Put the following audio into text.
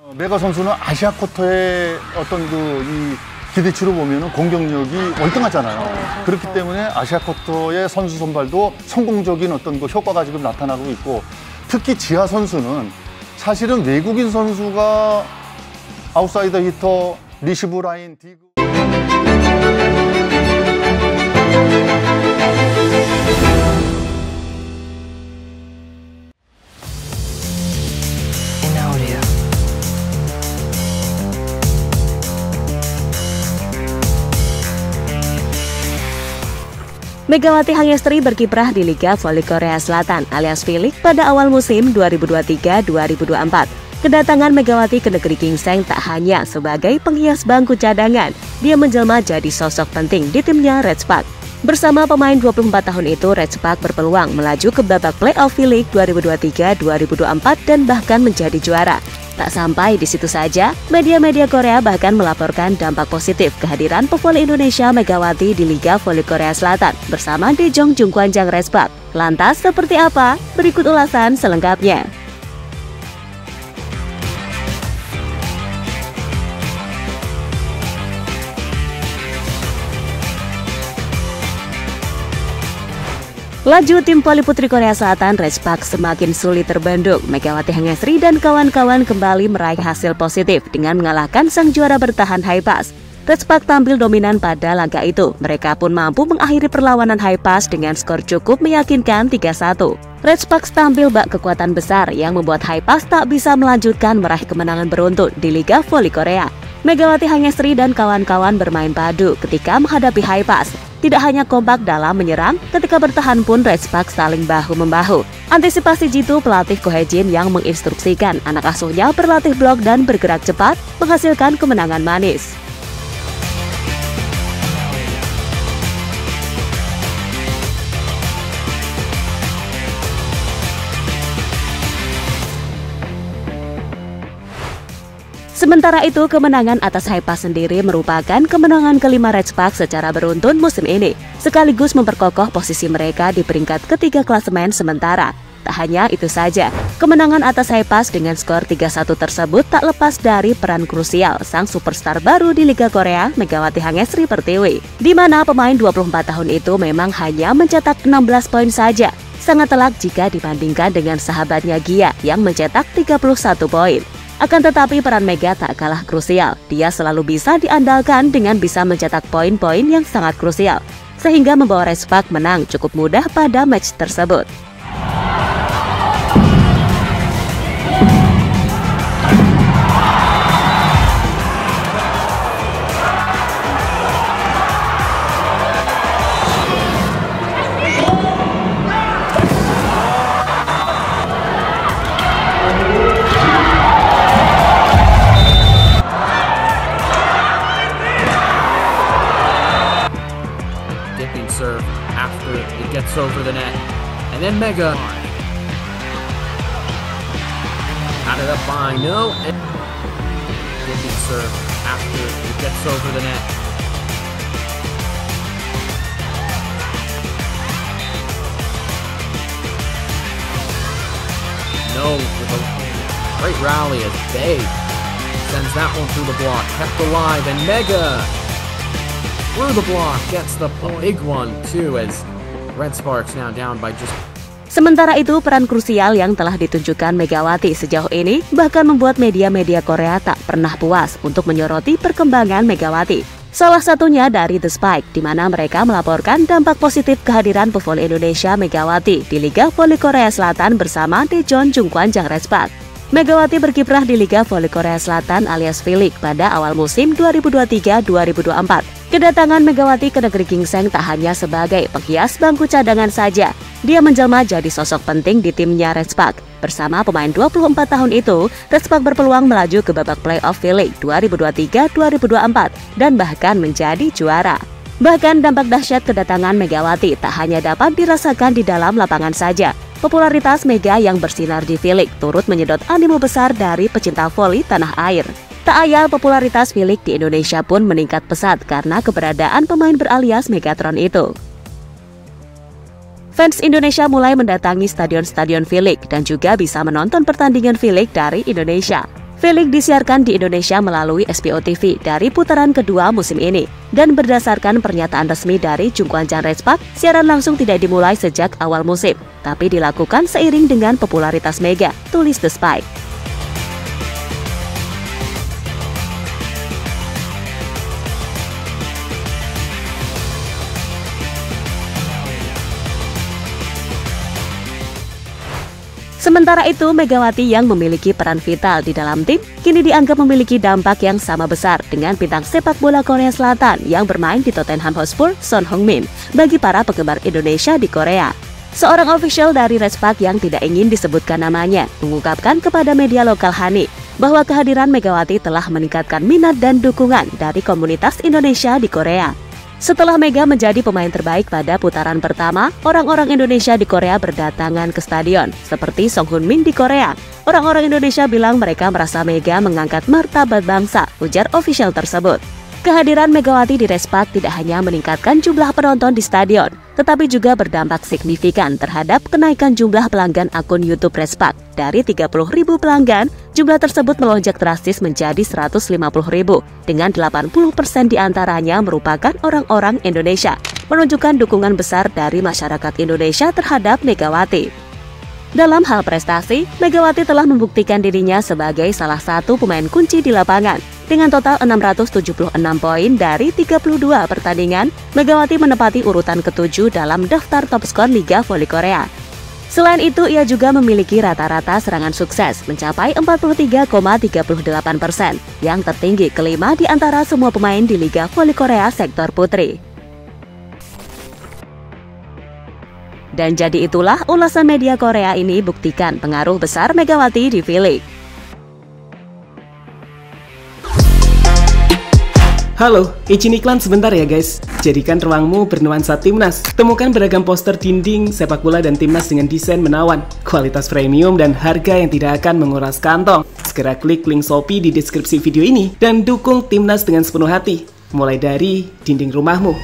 어, 메가 선수는 아시아 쿼터의 어떤 그 이 기대치로 보면은 공격력이 월등하잖아요. 그렇기 때문에 아시아 쿼터의 선수 선발도 성공적인 어떤 그 효과가 지금 나타나고 있고 특히 지하 선수는 사실은 외국인 선수가 아웃사이더 히터 리시브 라인 디그 Megawati Hangestri berkiprah di Liga Voli Korea Selatan alias Filik pada awal musim 2023-2024. Kedatangan Megawati ke negeri Gingseng tak hanya sebagai penghias bangku cadangan, dia menjelma jadi sosok penting di timnya Red Spark. Bersama pemain 24 tahun itu, Red Spark berpeluang melaju ke babak playoff V-League 2023-2024 dan bahkan menjadi juara. Tak sampai di situ saja, media-media Korea bahkan melaporkan dampak positif kehadiran pevoli Indonesia Megawati di Liga Voli Korea Selatan bersama Dejong Jungkwanjang Red Spark. Lantas seperti apa? Berikut ulasan selengkapnya. Laju tim voli putri Korea Selatan Respak semakin sulit terbendung. Megawati Hangesri dan kawan-kawan kembali meraih hasil positif dengan mengalahkan sang juara bertahan Haipas. Respak tampil dominan pada laga itu. Mereka pun mampu mengakhiri perlawanan Haipas dengan skor cukup meyakinkan 3-1. Respak tampil bak kekuatan besar yang membuat Haipas tak bisa melanjutkan meraih kemenangan beruntun di Liga Voli Korea. Megawati Hangesri dan kawan-kawan bermain padu ketika menghadapi Haipas. Tidak hanya kompak dalam menyerang, ketika bertahan pun Red Spark saling bahu-membahu. Antisipasi jitu pelatih Kohejin yang menginstruksikan anak asuhnya berlatih blok dan bergerak cepat menghasilkan kemenangan manis. Sementara itu, kemenangan atas Haipas sendiri merupakan kemenangan kelima Red Spark secara beruntun musim ini, sekaligus memperkokoh posisi mereka di peringkat ketiga klasemen sementara. Tak hanya itu saja, kemenangan atas Haipas dengan skor 3-1 tersebut tak lepas dari peran krusial sang superstar baru di Liga Korea, Megawati Hangesri Pertiwi, di mana pemain 24 tahun itu memang hanya mencetak 16 poin saja, sangat telak jika dibandingkan dengan sahabatnya Gia yang mencetak 31 poin. Akan tetapi peran Mega tak kalah krusial. Dia selalu bisa diandalkan dengan bisa mencetak poin-poin yang sangat krusial, sehingga membawa Respak menang cukup mudah pada match tersebut. And then Mega. Got it up by no. And dipping serve after it gets over the net. No, great rally as Bay sends that one through the block, kept alive, and Mega through the block gets the big one too as Red Sparks now down by just Sementara itu, peran krusial yang telah ditunjukkan Megawati sejauh ini bahkan membuat media-media Korea tak pernah puas untuk menyoroti perkembangan Megawati. Salah satunya dari The Spike, di mana mereka melaporkan dampak positif kehadiran pevoli Indonesia Megawati di Liga Voli Korea Selatan bersama Daejeon Jungkwanjang Red Spark. Megawati berkiprah di Liga Voli Korea Selatan alias V-League pada awal musim 2023-2024. Kedatangan Megawati ke negeri Gingseng tak hanya sebagai penghias bangku cadangan saja, dia menjelma jadi sosok penting di timnya Red Spark. Bersama pemain 24 tahun itu, Red Spark berpeluang melaju ke babak playoff V-League 2023-2024 dan bahkan menjadi juara. Bahkan dampak dahsyat kedatangan Megawati tak hanya dapat dirasakan di dalam lapangan saja. Popularitas Mega yang bersinar di Filik turut menyedot animo besar dari pecinta voli tanah air. Tak ayal popularitas Filik di Indonesia pun meningkat pesat karena keberadaan pemain beralias Megatron itu. Fans Indonesia mulai mendatangi stadion-stadion Filik dan juga bisa menonton pertandingan Filik dari Indonesia. V-League disiarkan di Indonesia melalui SPO TV dari putaran kedua musim ini. Dan berdasarkan pernyataan resmi dari Jungkwan Jan Respak, siaran langsung tidak dimulai sejak awal musim, tapi dilakukan seiring dengan popularitas Mega, tulis The Spike. Sementara itu, Megawati yang memiliki peran vital di dalam tim kini dianggap memiliki dampak yang sama besar dengan bintang sepak bola Korea Selatan yang bermain di Tottenham Hotspur, Son Heung-min, bagi para penggemar Indonesia di Korea. Seorang official dari Respak yang tidak ingin disebutkan namanya mengungkapkan kepada media lokal Hani bahwa kehadiran Megawati telah meningkatkan minat dan dukungan dari komunitas Indonesia di Korea. Setelah Mega menjadi pemain terbaik pada putaran pertama, orang-orang Indonesia di Korea berdatangan ke stadion, seperti Song Hun Min di Korea. Orang-orang Indonesia bilang mereka merasa Mega mengangkat martabat bangsa, ujar official tersebut. Kehadiran Megawati di Respak tidak hanya meningkatkan jumlah penonton di stadion, tetapi juga berdampak signifikan terhadap kenaikan jumlah pelanggan akun YouTube Respak. Dari 30 ribu pelanggan, jumlah tersebut melonjak drastis menjadi 150 ribu, dengan 80 persen di antaranya merupakan orang-orang Indonesia, menunjukkan dukungan besar dari masyarakat Indonesia terhadap Megawati. Dalam hal prestasi, Megawati telah membuktikan dirinya sebagai salah satu pemain kunci di lapangan, dengan total 676 poin dari 32 pertandingan, Megawati menempati urutan ketujuh dalam daftar top skor Liga Voli Korea. Selain itu, ia juga memiliki rata-rata serangan sukses mencapai 43,38 persen, yang tertinggi kelima di antara semua pemain di Liga Voli Korea sektor putri. Dan jadi itulah ulasan media Korea ini buktikan pengaruh besar Megawati di V-League. Halo, izin iklan sebentar ya guys. Jadikan ruangmu bernuansa timnas. Temukan beragam poster dinding, sepak bola dan timnas dengan desain menawan, kualitas premium dan harga yang tidak akan menguras kantong. Segera klik link Shopee di deskripsi video ini dan dukung timnas dengan sepenuh hati. Mulai dari dinding rumahmu.